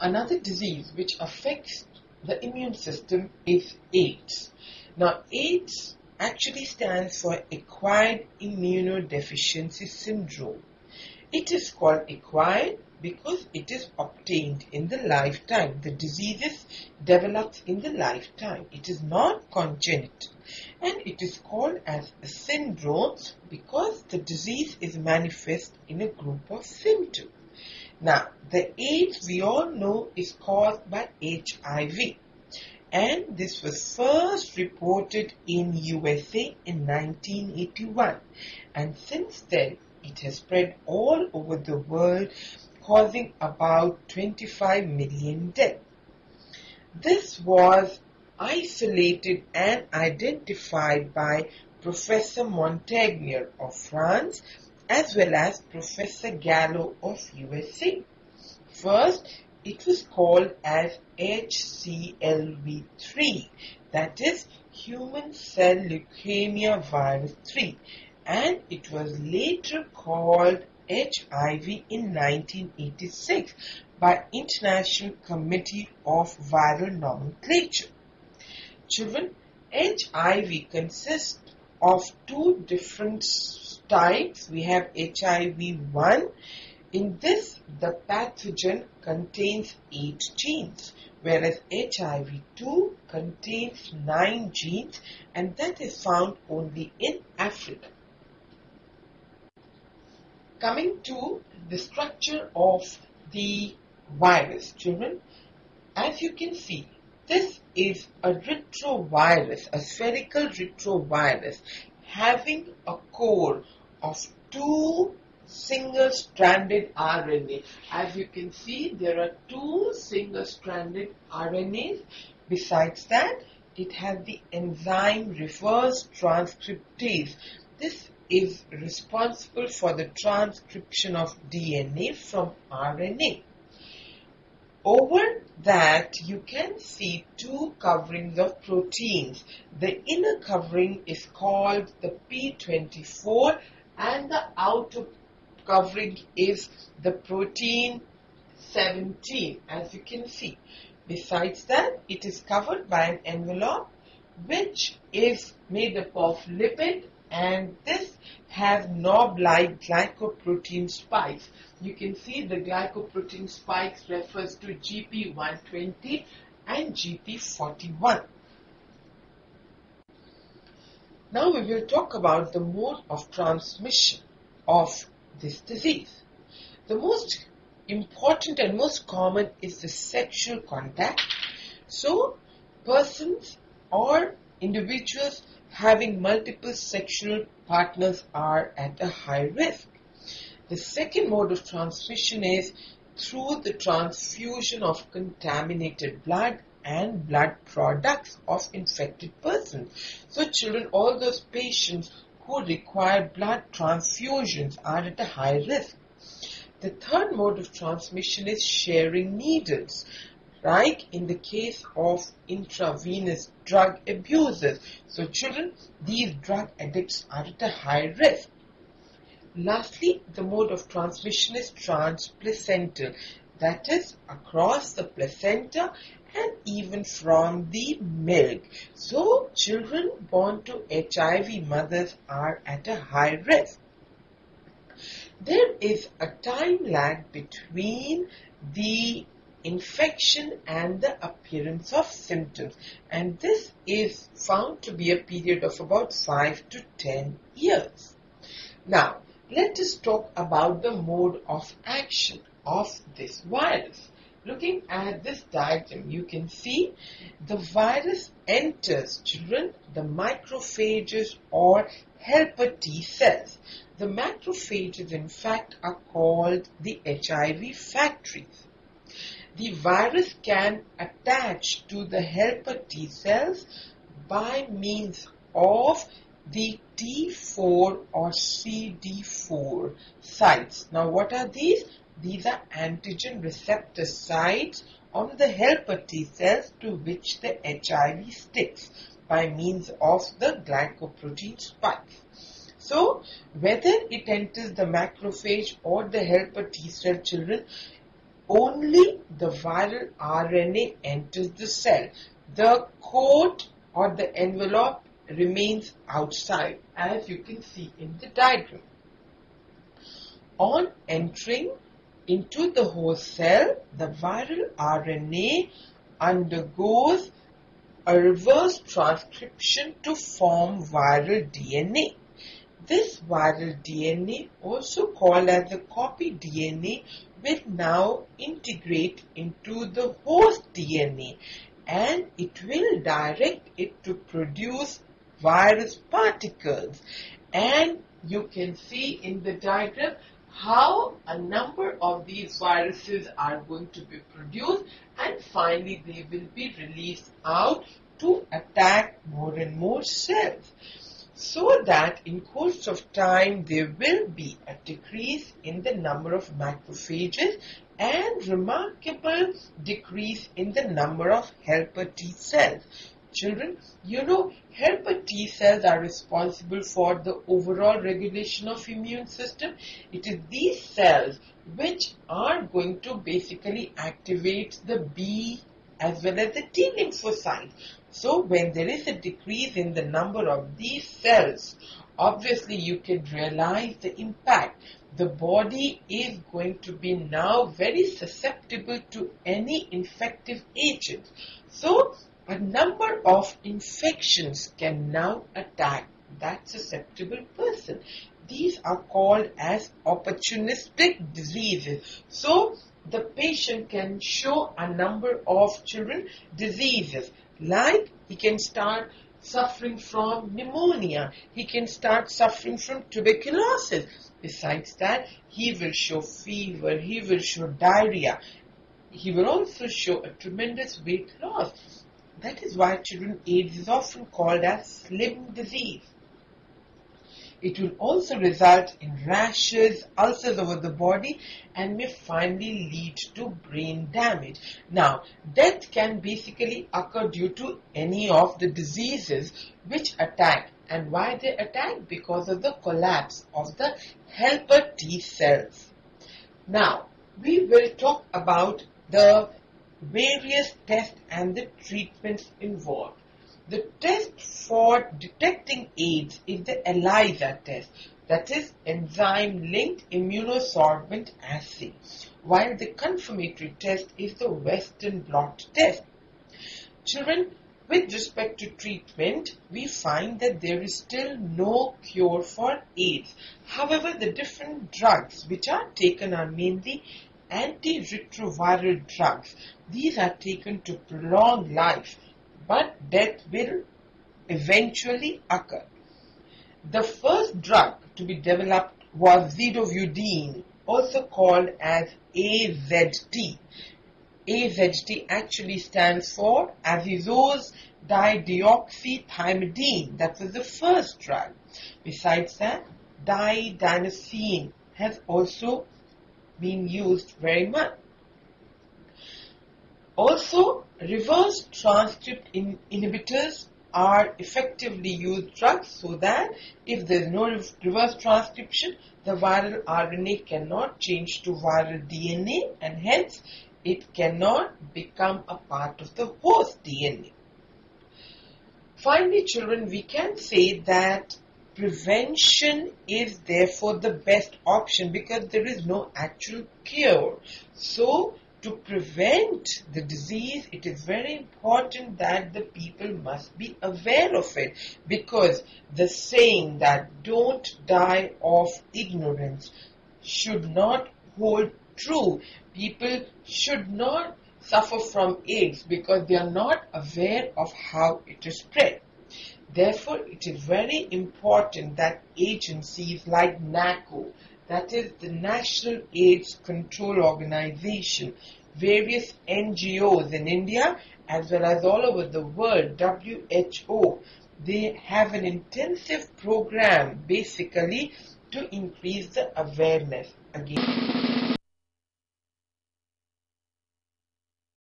another disease which affects the immune system is AIDS. Now, AIDS actually stands for Acquired Immunodeficiency Syndrome. It is called acquired because it is obtained in the lifetime. The disease develops in the lifetime. It is not congenital. And it is called as a syndrome because the disease is manifest in a group of symptoms. Now, the AIDS we all know is caused by HIV. And this was first reported in USA in 1981. And since then, it has spread all over the world, causing about 25 million deaths. This was isolated and identified by Professor Montagnier of France as well as Professor Gallo of USA. First, it was called as HCLV3, that is Human Cell Leukemia Virus 3, and it was later called HIV in 1986 by International Committee of Viral Nomenclature. Children, HIV consists of two different types. We have HIV-1. In this, the pathogen contains 8 genes, whereas HIV-2 contains 9 genes and that is found only in Africa. Coming to the structure of the virus, children, as you can see, this is a retrovirus, a spherical retrovirus having a core of two single-stranded RNA. As you can see, there are two single-stranded RNAs. Besides that, it has the enzyme reverse transcriptase. This is responsible for the transcription of DNA from RNA. Over that, you can see two coverings of proteins. The inner covering is called the P24 and the outer covering is the protein 17 as you can see. Besides that, it is covered by an envelope which is made up of lipid and this has knob-like glycoprotein spikes. You can see the glycoprotein spikes refers to GP120 and GP41. Now we will talk about the mode of transmission of this disease. The most important and most common is the sexual contact. So persons or individuals having multiple sexual partners are at a high risk. The second mode of transmission is through the transfusion of contaminated blood and blood products of infected persons. So children, all those patients who require blood transfusions are at a high risk. The third mode of transmission is sharing needles like in the case of intravenous drug abusers. So children, these drug addicts are at a high risk. Lastly, the mode of transmission is transplacental, that is across the placenta and even from the milk. So children born to HIV mothers are at a high risk. There is a time lag between the infection and the appearance of symptoms and this is found to be a period of about 5 to 10 years. Now let us talk about the mode of action of this virus. Looking at this diagram, you can see the virus enters children, the macrophages or helper T cells. The macrophages in fact are called the HIV factories the virus can attach to the helper T cells by means of the T4 or CD4 sites. Now what are these? These are antigen receptor sites on the helper T cells to which the HIV sticks by means of the glycoprotein spikes. So, whether it enters the macrophage or the helper T cell children, only the viral RNA enters the cell. The coat or the envelope remains outside as you can see in the diagram. On entering into the host cell, the viral RNA undergoes a reverse transcription to form viral DNA. This viral DNA, also called as the copy DNA, will now integrate into the host DNA and it will direct it to produce virus particles and you can see in the diagram how a number of these viruses are going to be produced and finally they will be released out to attack more and more cells so that in course of time there will be a decrease in the number of macrophages and remarkable decrease in the number of helper T cells. Children, you know helper T cells are responsible for the overall regulation of immune system. It is these cells which are going to basically activate the B as well as the T lymphocytes. So when there is a decrease in the number of these cells, obviously you can realize the impact. The body is going to be now very susceptible to any infective agent. So a number of infections can now attack that susceptible person. These are called as opportunistic diseases. So the patient can show a number of children diseases like he can start suffering from pneumonia. He can start suffering from tuberculosis. Besides that, he will show fever. He will show diarrhea. He will also show a tremendous weight loss. That is why children AIDS is often called as slim disease. It will also result in rashes, ulcers over the body and may finally lead to brain damage. Now, death can basically occur due to any of the diseases which attack and why they attack because of the collapse of the helper T cells. Now, we will talk about the various tests and the treatments involved. The test for detecting AIDS is the ELISA test, that is enzyme-linked immunosorbent assay, while the confirmatory test is the Western blot test. Children, with respect to treatment, we find that there is still no cure for AIDS. However, the different drugs which are taken are mainly antiretroviral drugs. These are taken to prolong life but death will eventually occur. The first drug to be developed was zidovudine, also called as AZT. AZT actually stands for azithromycin dideoxythymidine. That was the first drug. Besides that, didanosine has also been used very much. Also, reverse transcriptase inhibitors are effectively used drugs so that if there is no reverse transcription, the viral RNA cannot change to viral DNA and hence it cannot become a part of the host DNA. Finally, children, we can say that prevention is therefore the best option because there is no actual cure. So, to prevent the disease, it is very important that the people must be aware of it because the saying that don't die of ignorance should not hold true. People should not suffer from AIDS because they are not aware of how it is spread. Therefore, it is very important that agencies like NACO, that is the National AIDS Control Organization, various NGOs in India as well as all over the world, WHO, they have an intensive program basically to increase the awareness again.